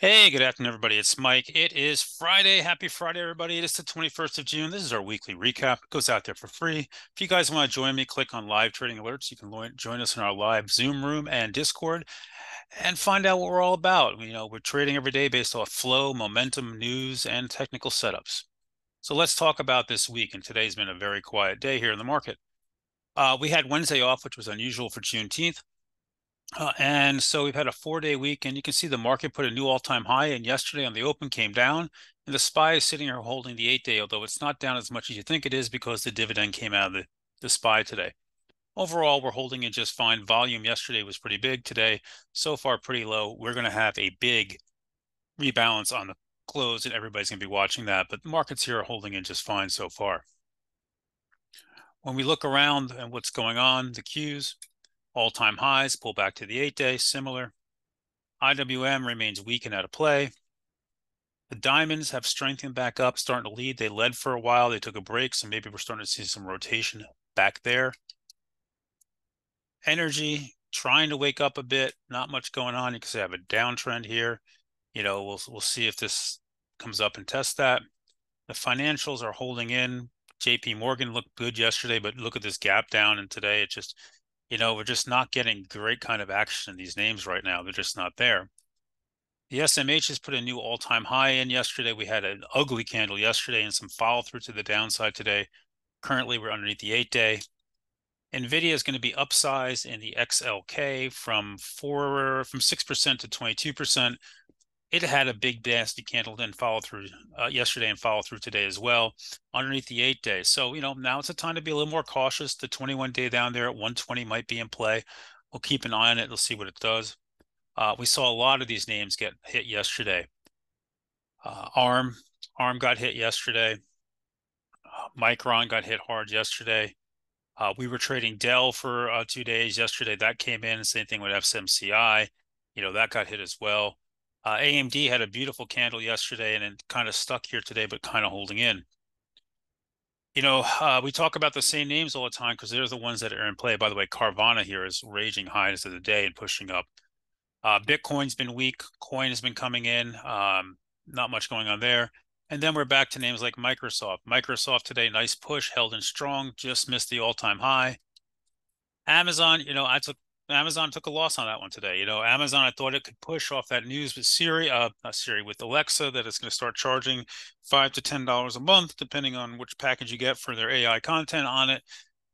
Hey, good afternoon, everybody. It's Mike. It is Friday. Happy Friday, everybody. It is the 21st of June. This is our weekly recap. It goes out there for free. If you guys want to join me, click on live trading alerts. You can join us in our live Zoom room and Discord and find out what we're all about. You know, we're trading every day based off flow, momentum, news, and technical setups. So let's talk about this week. And today's been a very quiet day here in the market. Uh, we had Wednesday off, which was unusual for Juneteenth. Uh, and so we've had a four day week, and you can see the market put a new all time high. And yesterday on the open came down, and the SPY is sitting here holding the eight day, although it's not down as much as you think it is because the dividend came out of the, the SPY today. Overall, we're holding it just fine. Volume yesterday was pretty big. Today, so far, pretty low. We're going to have a big rebalance on the close, and everybody's going to be watching that. But the markets here are holding in just fine so far. When we look around and what's going on, the Qs, all-time highs, pull back to the eight-day, similar. IWM remains weak and out of play. The diamonds have strengthened back up, starting to lead. They led for a while. They took a break, so maybe we're starting to see some rotation back there. Energy trying to wake up a bit. Not much going on. You can see I have a downtrend here. You know, we'll we'll see if this comes up and test that. The financials are holding in. JP Morgan looked good yesterday, but look at this gap down and today it just you know, we're just not getting great kind of action in these names right now. They're just not there. The SMH has put a new all-time high in yesterday. We had an ugly candle yesterday and some follow through to the downside today. Currently, we're underneath the eight day. NVIDIA is going to be upsized in the XLK from four from six percent to twenty two percent it had a big nasty candle then follow through uh, yesterday and follow through today as well underneath the eight day. So, you know, now it's a time to be a little more cautious. The 21 day down there at 120 might be in play. We'll keep an eye on it. We'll see what it does. Uh, we saw a lot of these names get hit yesterday. Uh, ARM, ARM got hit yesterday. Uh, Micron got hit hard yesterday. Uh, we were trading Dell for uh, two days yesterday. That came in. Same thing with SMCI. You know, that got hit as well. Uh, AMD had a beautiful candle yesterday and it kind of stuck here today, but kind of holding in. You know, uh, we talk about the same names all the time because they're the ones that are in play. By the way, Carvana here is raging highs of the day and pushing up. Uh, Bitcoin's been weak. Coin has been coming in. Um, not much going on there. And then we're back to names like Microsoft. Microsoft today, nice push, held in strong, just missed the all-time high. Amazon, you know, I took Amazon took a loss on that one today. You know, Amazon, I thought it could push off that news with Siri, uh, Siri, with Alexa, that it's going to start charging five to ten dollars a month, depending on which package you get for their AI content on it.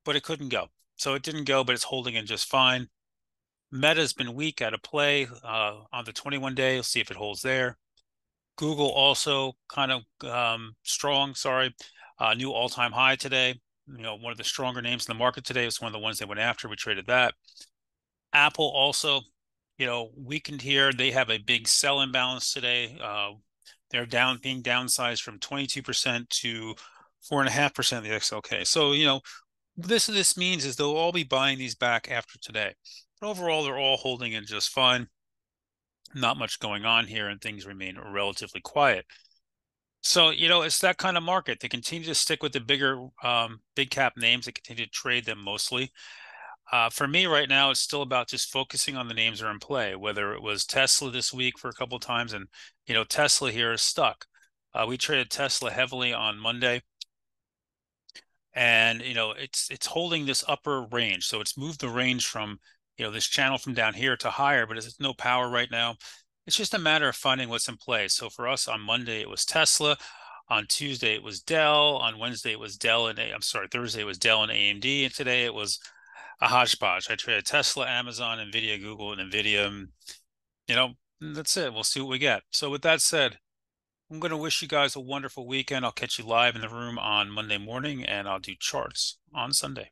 But it couldn't go, so it didn't go. But it's holding in just fine. Meta's been weak out of play uh, on the 21 day. We'll see if it holds there. Google also kind of um, strong. Sorry, uh, new all-time high today. You know, one of the stronger names in the market today was one of the ones they went after. We traded that. Apple also, you know, weakened here. They have a big sell imbalance today. Uh, they're down, being downsized from 22% to four and a half percent of the XLK. So, you know, this this means is they'll all be buying these back after today. But overall, they're all holding in just fine. Not much going on here, and things remain relatively quiet. So, you know, it's that kind of market. They continue to stick with the bigger, um, big cap names. They continue to trade them mostly. Uh, for me right now, it's still about just focusing on the names that are in play. Whether it was Tesla this week for a couple times, and you know Tesla here is stuck. Uh, we traded Tesla heavily on Monday, and you know it's it's holding this upper range. So it's moved the range from you know this channel from down here to higher, but it's no power right now. It's just a matter of finding what's in play. So for us on Monday, it was Tesla. On Tuesday, it was Dell. On Wednesday, it was Dell and I'm sorry, Thursday it was Dell and AMD, and today it was a hodgepodge. I traded Tesla, Amazon, Nvidia, Google, and Nvidia. You know, that's it. We'll see what we get. So with that said, I'm going to wish you guys a wonderful weekend. I'll catch you live in the room on Monday morning, and I'll do charts on Sunday.